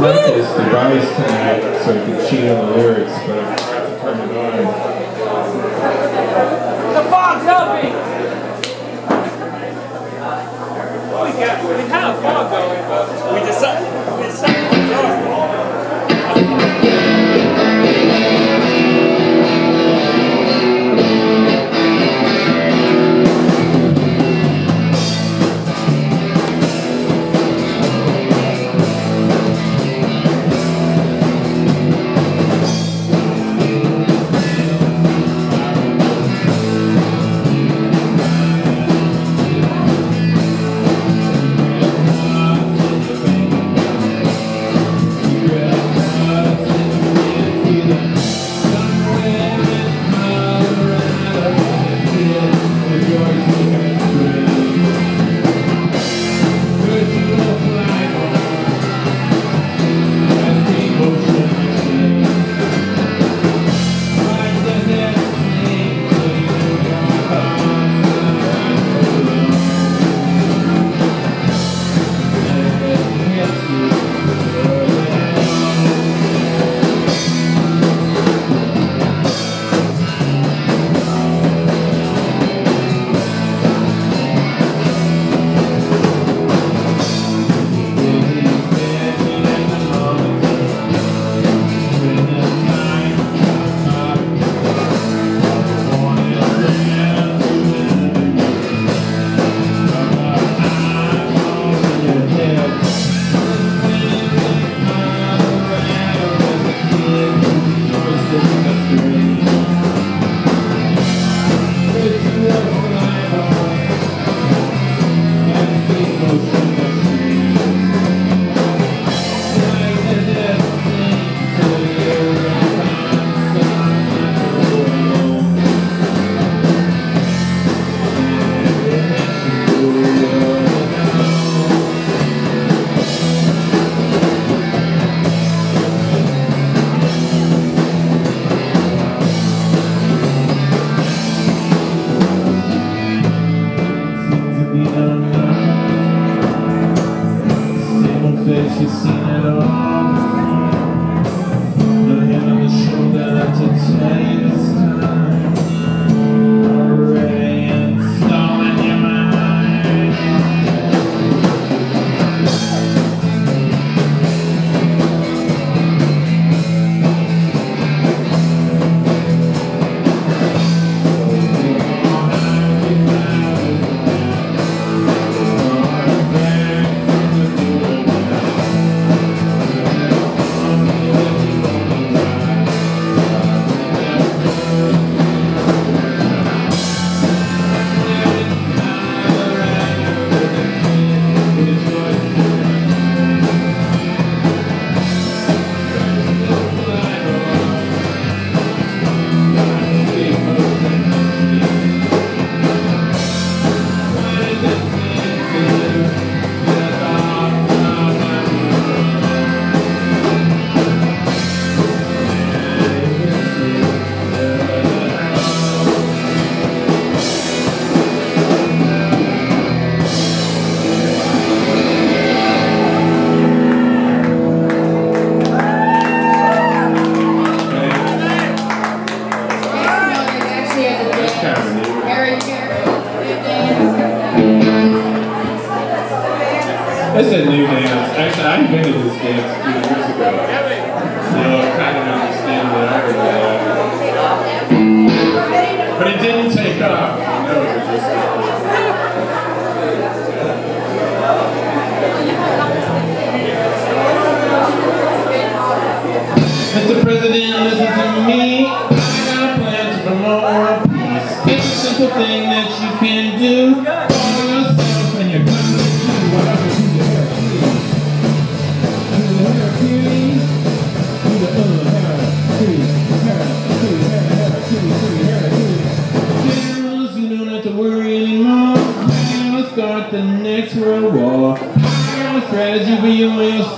brought this device tonight so he could cheat on the lyrics, but I turned it on. The fog's helping! We, got, we had a fog going, but... It's a new dance. Actually, I invented this dance a few years ago.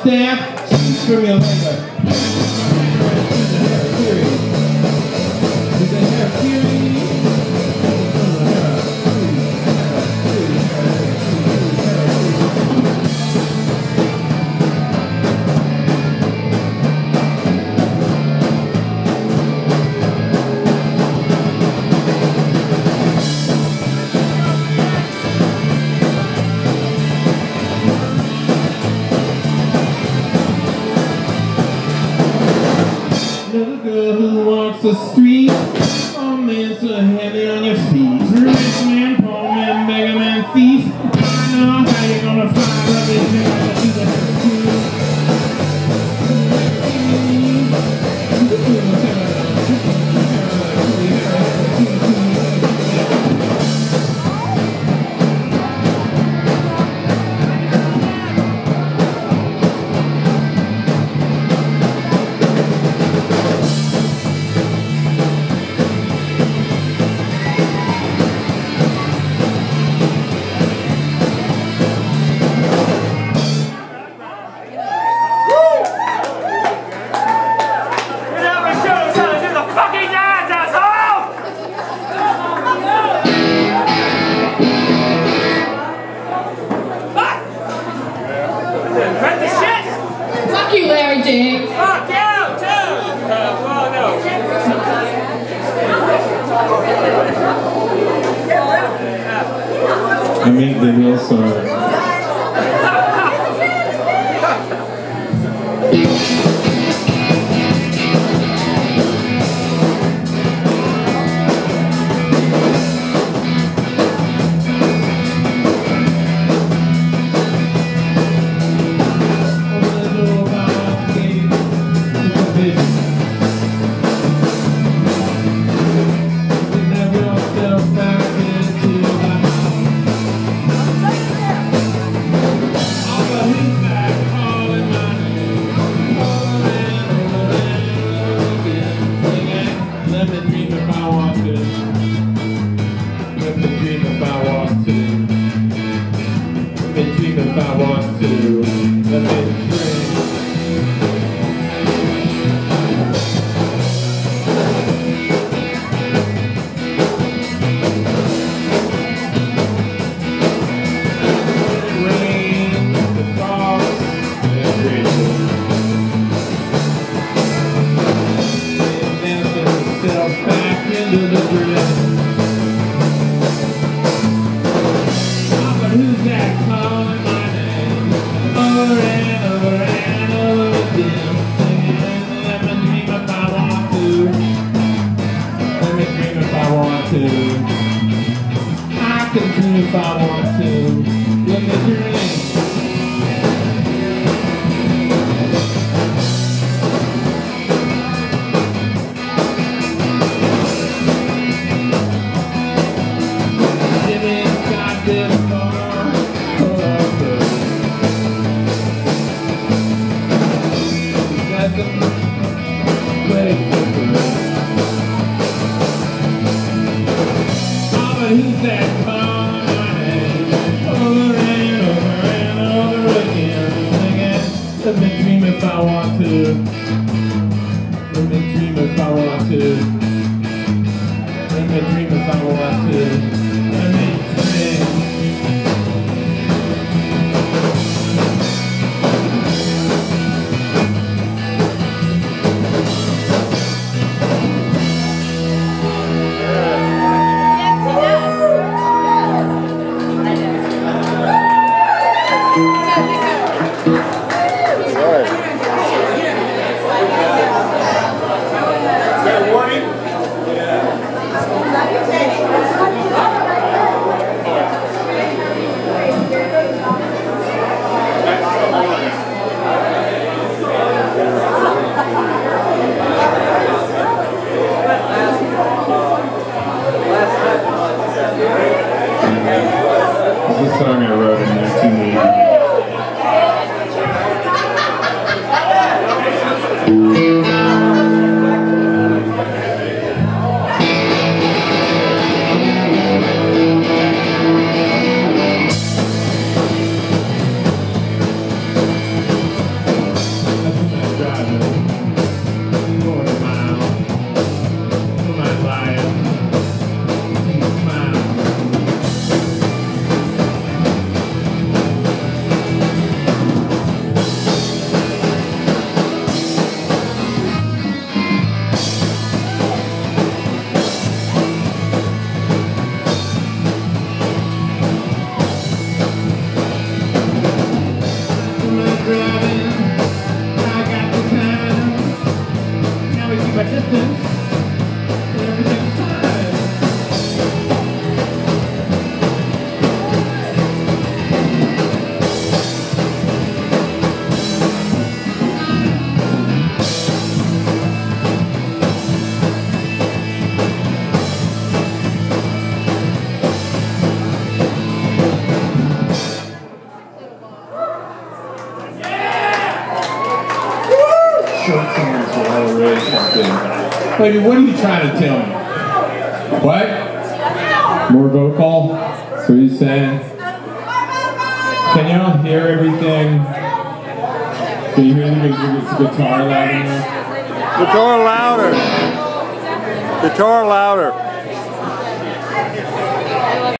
staff girl who walks the street. Oh man, so heavy on your feet. Rich man, poor man, beggar man, thief. I know how you're gonna fly rubbish I make the real sorry. Who's that? Over and over and over again, singing. Let me uh, dream if I want to. Let me dream if I want to. Let me dream if I want to. Song I wrote in 1980. Baby, what are you trying to tell me? What? More vocal? That's what you saying? Can y'all hear everything? Can you hear the, the guitar loud enough? Guitar louder. Guitar louder.